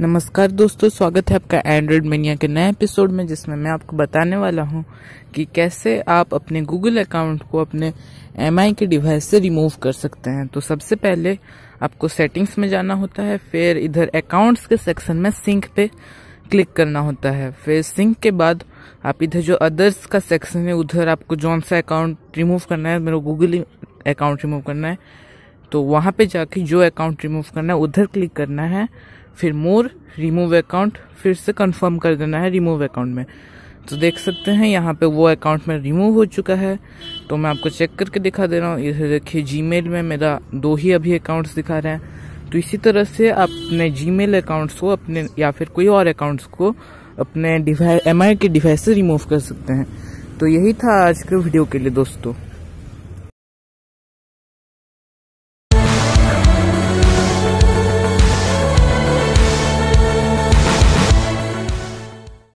नमस्कार दोस्तों, स्वागत है आपका एंड्रॉइड मेनिया के नए एपिसोड में, जिसमें मैं आपको बताने वाला हूँ कि कैसे आप अपने गूगल अकाउंट को अपने एमआई के डिवाइस से रिमूव कर सकते हैं। तो सबसे पहले आपको सेटिंग्स में जाना होता है, फिर इधर अकाउंट्स के सेक्शन में सिंक पे क्लिक करना होता है। फिर सिंक के बाद आप इधर जो अदर्स का सेक्शन है, उधर आपको जौन सा अकाउंट रिमूव करना है, मेरा गूगल अकाउंट रिमूव करना है तो वहाँ पे जाके जो अकाउंट रिमूव करना है, उधर क्लिक करना है, फिर मोर रिमूव अकाउंट फिर से कंफर्म कर देना है रिमूव अकाउंट में। तो देख सकते हैं, यहाँ पे वो अकाउंट में रिमूव हो चुका है। तो मैं आपको चेक करके दिखा दे रहा हूँ। इधर देखिए जीमेल में मेरा दो ही अभी अकाउंट्स दिखा रहे हैं। तो इसी तरह से अपने जीमेल अकाउंट्स को, अपने या फिर कोई और अकाउंट्स को अपने डिवाइस एम के डिवाइस से रिमूव कर सकते हैं। तो यही था आज के वीडियो के लिए दोस्तों।